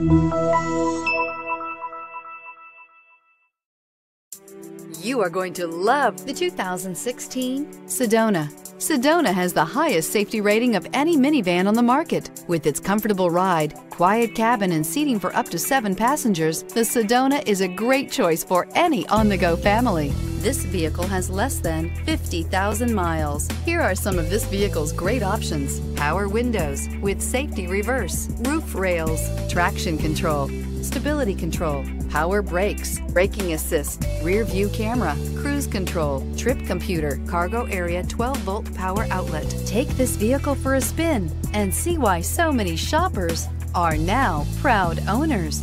You are going to love the 2016 Sedona. Sedona has the highest safety rating of any minivan on the market. With its comfortable ride, quiet cabin, and seating for up to seven passengers, the Sedona is a great choice for any on-the-go family. This vehicle has less than 50,000 miles. Here are some of this vehicle's great options. Power windows with safety reverse, roof rails, traction control, stability control, power brakes, braking assist, rear view camera, cruise control, trip computer, cargo area 12 volt power outlet. Take this vehicle for a spin and see why so many shoppers are now proud owners.